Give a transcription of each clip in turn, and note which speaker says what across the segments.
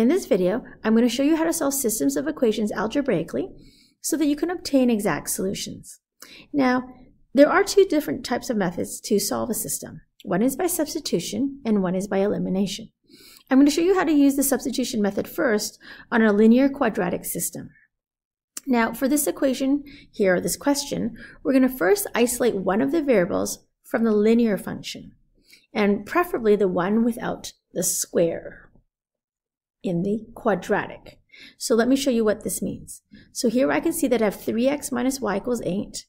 Speaker 1: In this video, I'm going to show you how to solve systems of equations algebraically so that you can obtain exact solutions. Now, there are two different types of methods to solve a system. One is by substitution and one is by elimination. I'm going to show you how to use the substitution method first on a linear quadratic system. Now, for this equation here, or this question, we're going to first isolate one of the variables from the linear function, and preferably the one without the square in the quadratic. So let me show you what this means. So here I can see that I have 3x minus y equals 8.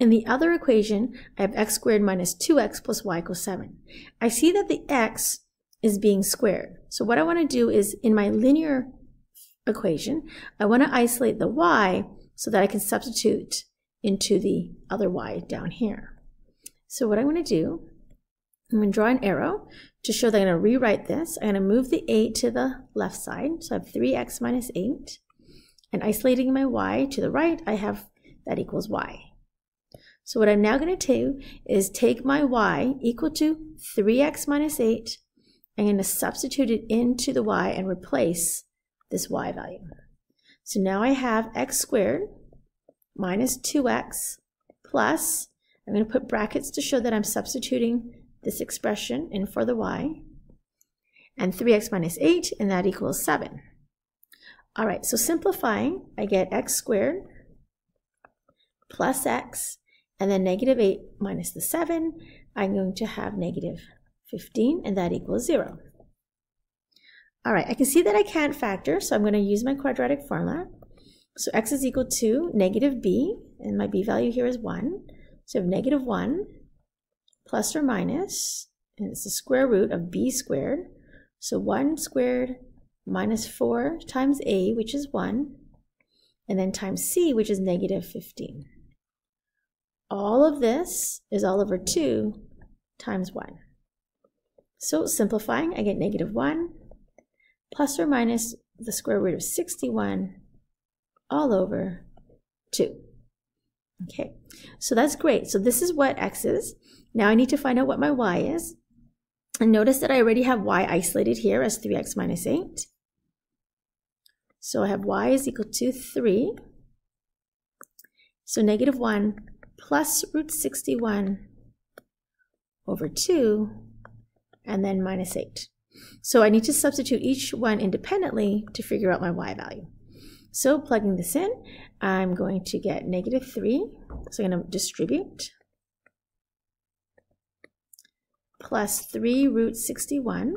Speaker 1: In the other equation, I have x squared minus 2x plus y equals 7. I see that the x is being squared. So what I want to do is, in my linear equation, I want to isolate the y so that I can substitute into the other y down here. So what I'm going to do, I'm going to draw an arrow to show that I'm going to rewrite this. I'm going to move the 8 to the left side, so I have 3x minus 8. And isolating my y to the right, I have that equals y. So what I'm now going to do is take my y equal to 3x minus 8. I'm going to substitute it into the y and replace this y value. So now I have x squared minus 2x plus, I'm going to put brackets to show that I'm substituting this expression in for the y, and 3x minus 8, and that equals 7. All right, so simplifying, I get x squared plus x, and then negative 8 minus the 7, I'm going to have negative 15, and that equals 0. All right, I can see that I can't factor, so I'm going to use my quadratic formula. So x is equal to negative b, and my b value here is 1. So I have negative 1 plus or minus, and it's the square root of b squared. So 1 squared minus 4 times a, which is 1, and then times c, which is negative 15. All of this is all over 2 times 1. So simplifying, I get negative 1 plus or minus the square root of 61 all over 2. Okay, so that's great. So this is what x is. Now I need to find out what my y is. And notice that I already have y isolated here as 3x minus 8. So I have y is equal to 3. So negative 1 plus root 61 over 2, and then minus 8. So I need to substitute each one independently to figure out my y value. So plugging this in, I'm going to get negative 3. So I'm going to distribute plus 3 root 61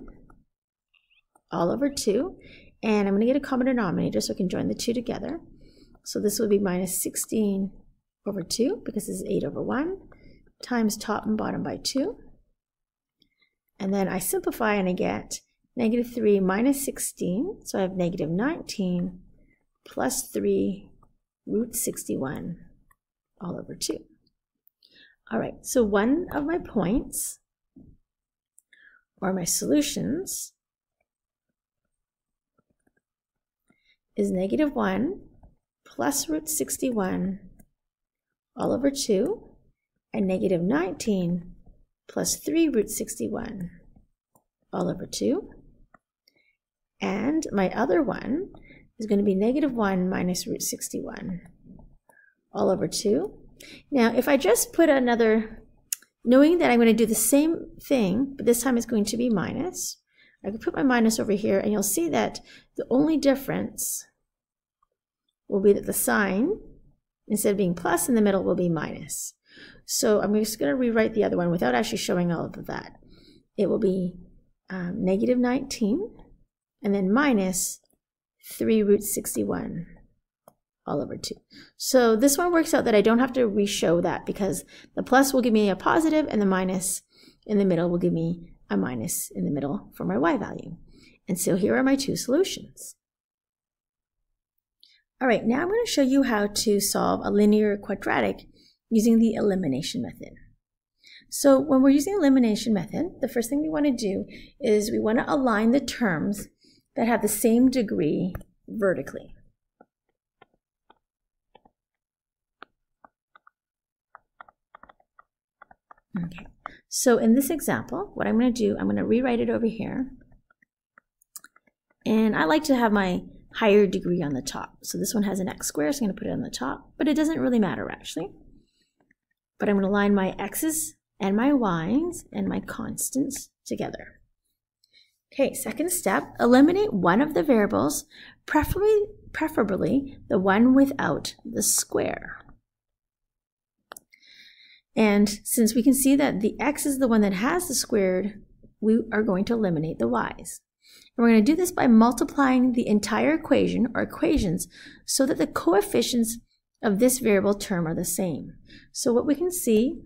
Speaker 1: all over 2. And I'm going to get a common denominator so I can join the 2 together. So this will be minus 16 over 2 because this is 8 over 1 times top and bottom by 2. And then I simplify and I get negative 3 minus 16. So I have negative 19 plus 3 root 61 all over 2. All right, so one of my points or my solutions is negative 1 plus root 61 all over 2 and negative 19 plus 3 root 61 all over 2. And my other one is going to be negative 1 minus root 61 all over 2. Now, if I just put another, knowing that I'm going to do the same thing, but this time it's going to be minus, I could put my minus over here, and you'll see that the only difference will be that the sign, instead of being plus in the middle, will be minus. So I'm just going to rewrite the other one without actually showing all of that. It will be um, negative 19 and then minus 3 root 61 all over 2. So this one works out that I don't have to re-show that because the plus will give me a positive and the minus in the middle will give me a minus in the middle for my y value. And so here are my two solutions. All right, now I'm going to show you how to solve a linear quadratic using the elimination method. So when we're using elimination method, the first thing we want to do is we want to align the terms that have the same degree vertically. Okay, so in this example, what I'm going to do, I'm going to rewrite it over here. And I like to have my higher degree on the top. So this one has an x squared, so I'm going to put it on the top, but it doesn't really matter actually. But I'm going to line my x's and my y's and my constants together. Okay, second step, eliminate one of the variables, preferably, preferably the one without the square. And since we can see that the x is the one that has the squared, we are going to eliminate the y's. And we're going to do this by multiplying the entire equation or equations so that the coefficients of this variable term are the same. So what we can see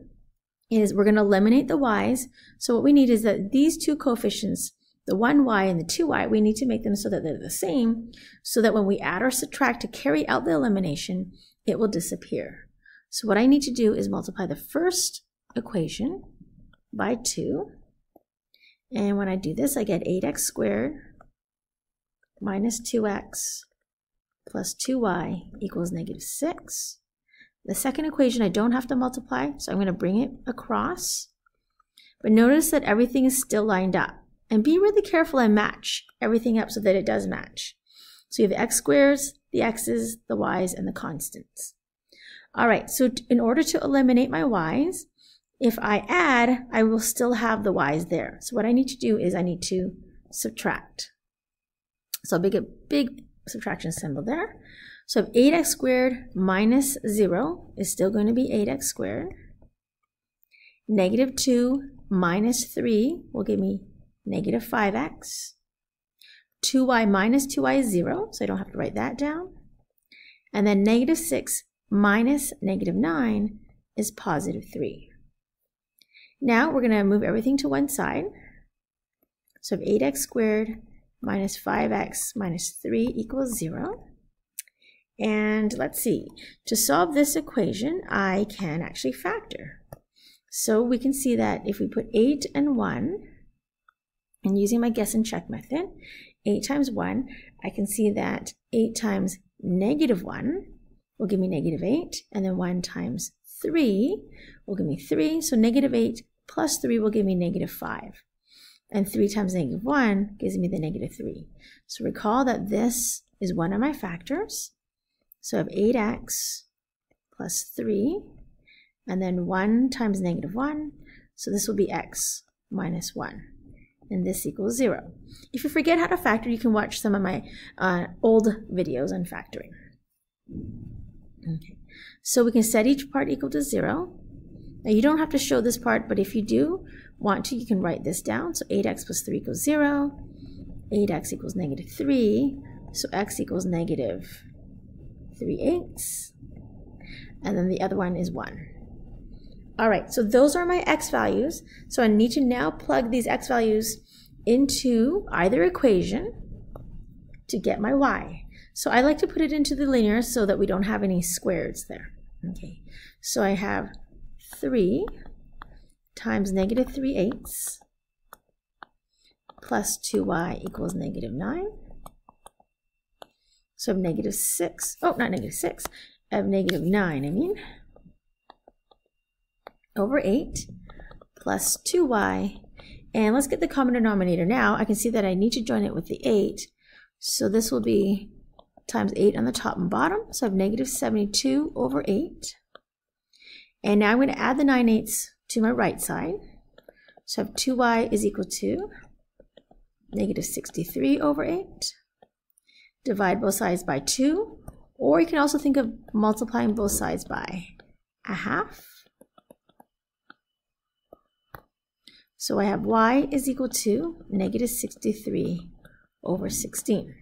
Speaker 1: is we're going to eliminate the y's. So what we need is that these two coefficients, the 1y and the 2y, we need to make them so that they're the same so that when we add or subtract to carry out the elimination, it will disappear. So what I need to do is multiply the first equation by 2. And when I do this, I get 8x squared minus 2x plus 2y equals negative 6. The second equation I don't have to multiply, so I'm going to bring it across. But notice that everything is still lined up. And be really careful and match everything up so that it does match. So you have the x squares, the x's, the y's, and the constants. All right, so in order to eliminate my y's, if I add, I will still have the y's there. So what I need to do is I need to subtract. So I'll make a big subtraction symbol there. So 8x squared minus 0 is still going to be 8x squared. Negative 2 minus 3 will give me negative 5x. 2y minus 2y is 0, so I don't have to write that down. And then negative 6 minus negative 9 is positive 3. Now we're going to move everything to one side. So 8x squared minus 5x minus 3 equals 0. And let's see, to solve this equation, I can actually factor. So we can see that if we put 8 and 1, and using my guess and check method, 8 times 1, I can see that 8 times negative 1 will give me negative 8, and then 1 times 3 will give me 3, so negative 8 plus 3 will give me negative 5 and 3 times negative 1 gives me the negative 3. So recall that this is one of my factors. So I have 8x plus 3, and then 1 times negative 1, so this will be x minus 1, and this equals 0. If you forget how to factor, you can watch some of my uh, old videos on factoring. Okay, so we can set each part equal to 0. Now you don't have to show this part, but if you do, want to, you can write this down. So 8x plus 3 equals 0. 8x equals negative 3. So x equals negative 3 eighths. And then the other one is 1. All right, so those are my x values. So I need to now plug these x values into either equation to get my y. So I like to put it into the linear so that we don't have any squares there. Okay, so I have 3 times negative 3 eighths plus 2y equals negative 9. So I have negative 6, oh, not negative 6, I have negative 9, I mean, over 8 plus 2y. And let's get the common denominator now. I can see that I need to join it with the 8. So this will be times 8 on the top and bottom. So I have negative 72 over 8. And now I'm going to add the 9 eighths to my right side. So I have 2y is equal to negative 63 over 8. Divide both sides by 2. Or you can also think of multiplying both sides by a half. So I have y is equal to negative 63 over 16.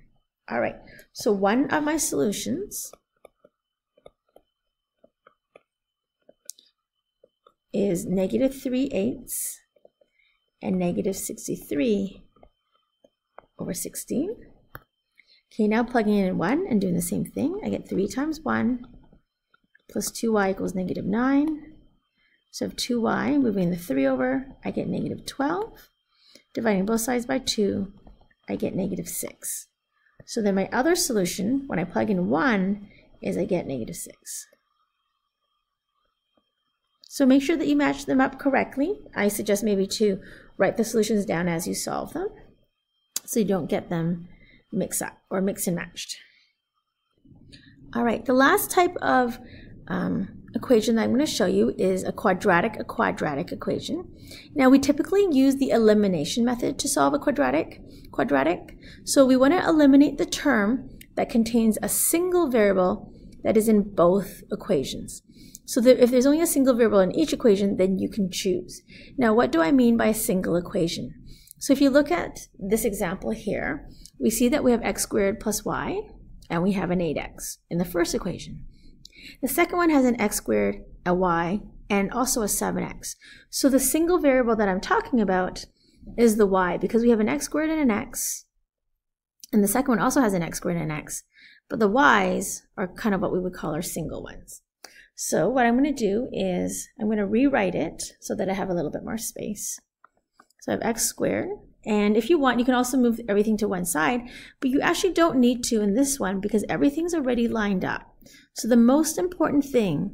Speaker 1: All right, so one of my solutions is negative 3 eighths and negative 63 over 16. Okay, now plugging in 1 and doing the same thing. I get 3 times 1 plus 2y equals negative 9. So I have 2y, moving the 3 over, I get negative 12. Dividing both sides by 2, I get negative 6. So then my other solution, when I plug in 1, is I get negative 6. So make sure that you match them up correctly. I suggest maybe to write the solutions down as you solve them so you don't get them mixed up or mixed and matched. All right, the last type of um, equation that I'm going to show you is a quadratic a quadratic equation. Now we typically use the elimination method to solve a quadratic quadratic. So we want to eliminate the term that contains a single variable that is in both equations. So that if there's only a single variable in each equation, then you can choose. Now, what do I mean by a single equation? So if you look at this example here, we see that we have x squared plus y, and we have an 8x in the first equation. The second one has an x squared, a y, and also a 7x. So the single variable that I'm talking about is the y because we have an x squared and an x. And the second one also has an x squared and an x. But the y's are kind of what we would call our single ones. So what I'm going to do is I'm going to rewrite it so that I have a little bit more space. So I have x squared. And if you want, you can also move everything to one side, but you actually don't need to in this one because everything's already lined up. So the most important thing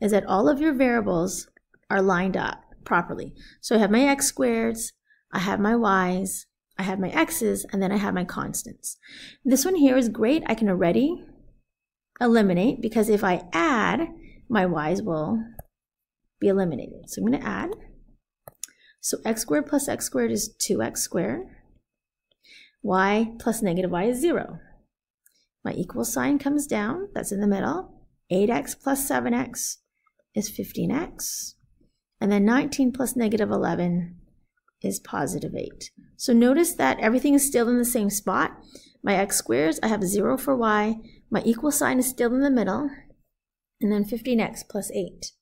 Speaker 1: is that all of your variables are lined up properly. So I have my x squareds, I have my y's, I have my x's, and then I have my constants. This one here is great. I can already eliminate because if I add, my y's will be eliminated. So I'm going to add. So x squared plus x squared is 2x squared. y plus negative y is 0. My equal sign comes down. That's in the middle. 8x plus 7x is 15x. And then 19 plus negative 11 is positive 8. So notice that everything is still in the same spot. My x squares, I have 0 for y. My equal sign is still in the middle. And then 15x plus 8.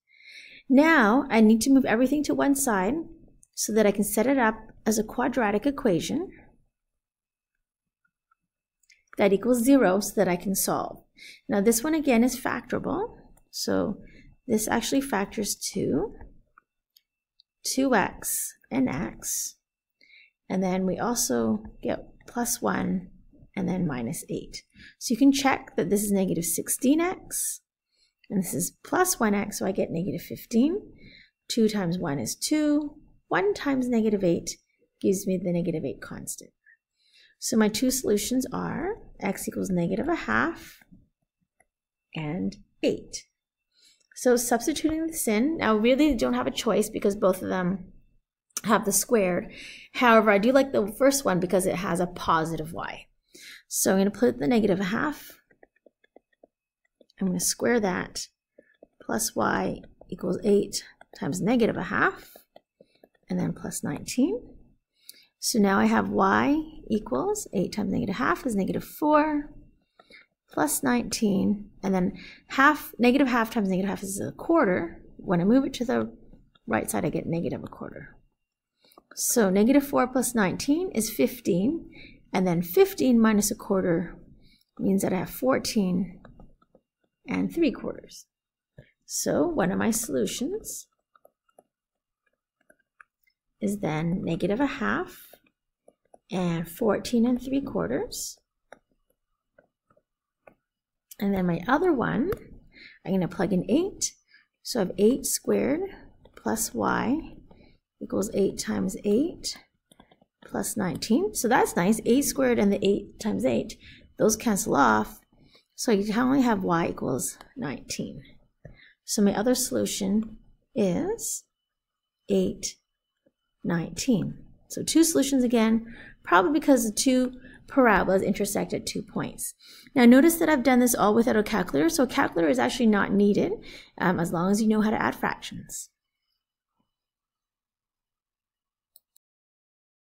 Speaker 1: Now, I need to move everything to one side so that I can set it up as a quadratic equation that equals 0 so that I can solve. Now this one again is factorable. So this actually factors to 2x and x. And then we also get plus 1 and then minus 8. So you can check that this is negative 16x and this is plus 1x, so I get negative 15. 2 times 1 is 2. 1 times negative 8 gives me the negative 8 constant. So my two solutions are x equals negative a half and 8. So substituting this in, now really don't have a choice because both of them have the squared. However, I do like the first one because it has a positive y. So I'm going to put the negative a half. I'm going to square that. Plus y equals 8 times negative a half. And then plus 19. So now I have y equals 8 times negative half is negative 4 plus 19. And then half, negative half times negative half is a quarter. When I move it to the right side, I get negative a quarter. So negative 4 plus 19 is 15. And then 15 minus a quarter means that I have 14 and 3 quarters. So one of my solutions is then negative a half and 14 and 3 quarters. And then my other one, I'm going to plug in 8. So I have 8 squared plus y equals 8 times 8 plus 19. So that's nice. 8 squared and the 8 times 8, those cancel off. So can only have y equals 19. So my other solution is 8, 19. So two solutions again, probably because the two parabolas intersect at two points. Now notice that I've done this all without a calculator, so a calculator is actually not needed um, as long as you know how to add fractions.